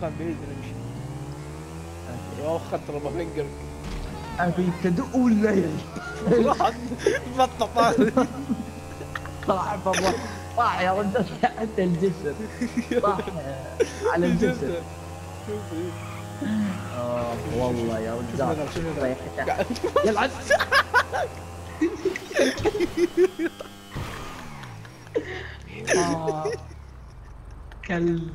كان بعيد نمشي يا ترى أبي تدق الليل. واحد بطة طال طاح طاح يا رجل. حتى الجسر. طاح على الجسر. آه والله يا شوف رجال هذا، كلب